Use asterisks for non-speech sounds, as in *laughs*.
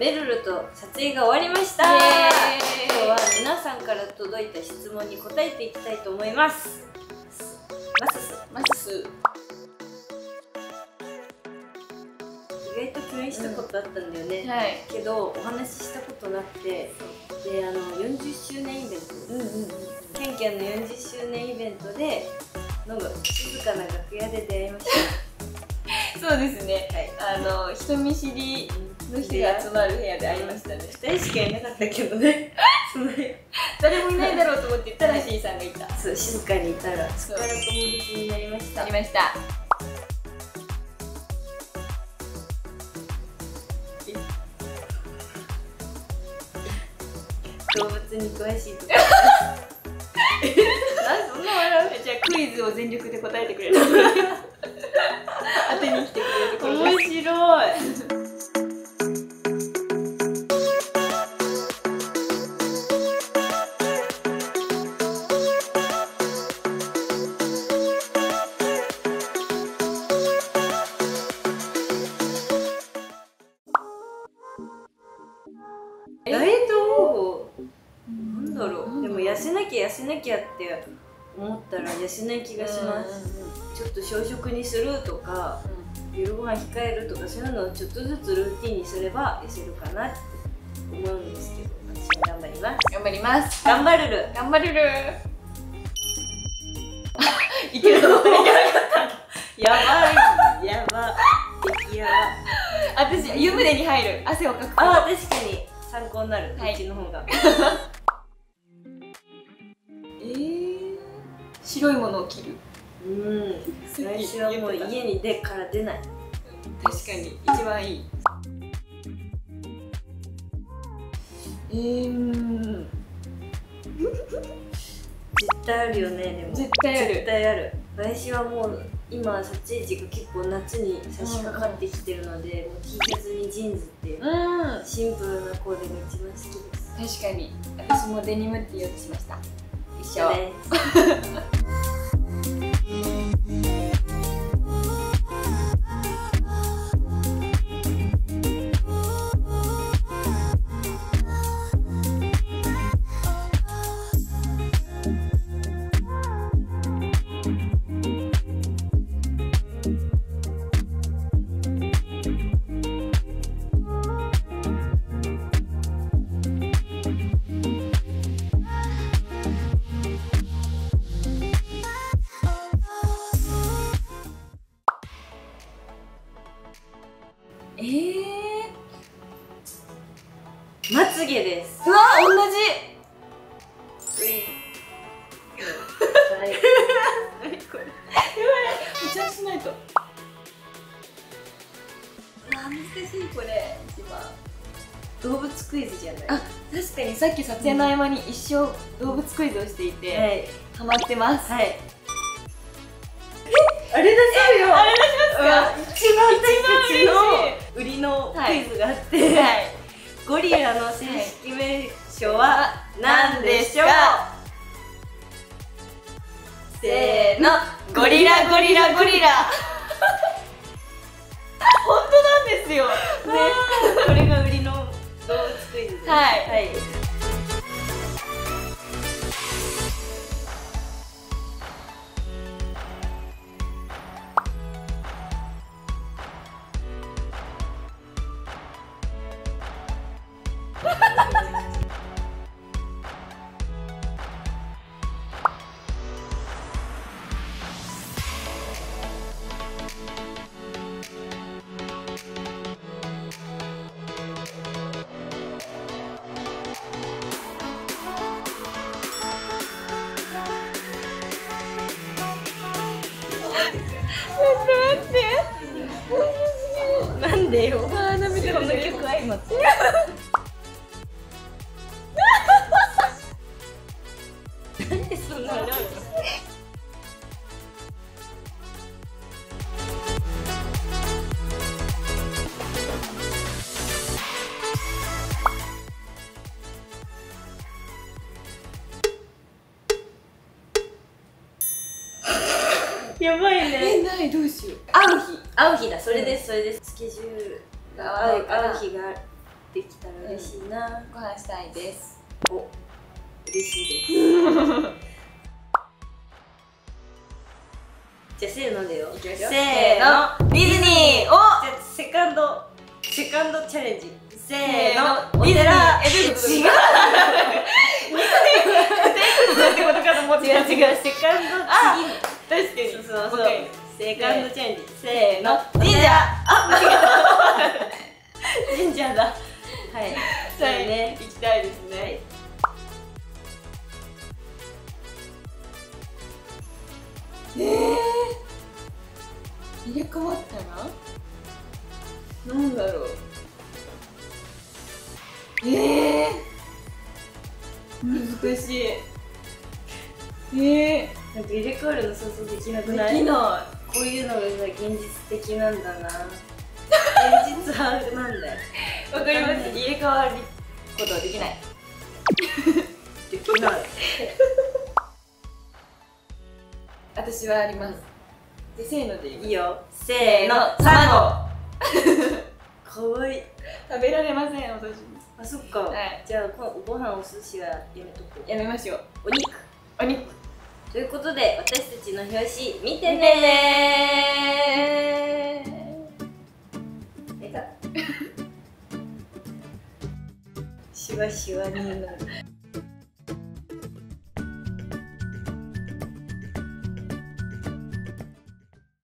メルルと撮影が終わりました。今日は皆さんから届いた質問に答えていきたいと思います。マスス。マス。意外と共演したことあったんだよね、はい。けどお話ししたことなくて。であの40周年イベント。うんうんうん。ケンケンの40周年イベントで飲む。静かな楽屋で出会いまし *laughs* そうですね。たはい。あの人見知りの人が集まる部屋で会いましたね。2人しかいなかったけどね。*laughs* その誰もいないだろうと思って言ったら C さんがいた。そう静かにいたら。そこから友達になりました。ありました動物に詳しいとか。*laughs* そんな笑う？じゃあクイズを全力で答えてくれる *laughs* 当てに来てくれるきゃ痩せなきゃって思ったら痩せない気がします。ちょっと小食にするとか夜ご飯控えるとかそういうのをちょっとずつルーティンにすれば痩せるかなって思うんですけど私も頑張ります。頑張ります。頑張るる。頑張れる。*laughs* いける。*laughs* やばい。やば激ヤバ私湯船に入る。汗をかくあ確かに。参考になる、はい。うちの方が *laughs* 白いものを着る。うん。来週はもう家に出から出ない。確かに一番いい。えー、絶対あるよねでも。絶対ある。絶対ある。来週はもう今撮影時が結構夏に差し掛かってきてるので、もう T シャツにジーンズっていううん。シンプルなコーデが一番好きです。確かに。私もデニムって言おうとしました。一緒。です *laughs* まつげです。うわ同じ。はい。何これ。めちゃしないとうわ難しいこれ。一番。動物クイズじゃない。あ確かにさっき撮影の合間に一生動物クイズをしていて、はい。ハマってます。はい。あれだそうよ。あれ出しますか？一番私たちの売りのクイズがあって、はいゴリラの正式名称は何でしょう、せーの。ゴリラゴリラゴリラ。*laughs* 本当なんですよ。ね、*laughs* これが売りの動物クイズです。はい。はいなんで？よ？あこの曲相まって *laughs* なんでそんな笑うの？やばいね。えないどうしよう。会う日。会う日だそれですそれです。スケジュールが合う合う日ができたら嬉しいな、ご飯したいです。お嬉しいです。*laughs* じゃあせーのでよ。せーの。ディズニーおじゃあセカンド。セカンドチャレンジ。せーの。お寺。ええどういうこと？違う。*laughs* *laughs* 違う違う。セカンド確かに。そうそう。そうセカンドチャレンジ。せーの。神社あ間違えた。*laughs* 神社だ。はい。そうはいね。行きたいですね。えー。入れ替わったらなんだろう。ええ難しいええなんか入れ替わるの想像できなくでない。きなこういうのが現実的なんだな。現実派なんだよ。いわかります。入れ替わることはできない。できない。私はあります。でせーので言いいいよ。せせーのーの卵かわいい。食べられません私。あそっか、はい。じゃあこご飯お寿司はやめとこう。やめましょう。お肉。お肉ということで私たちの表紙見てね。ね。えが *laughs* シワシワになる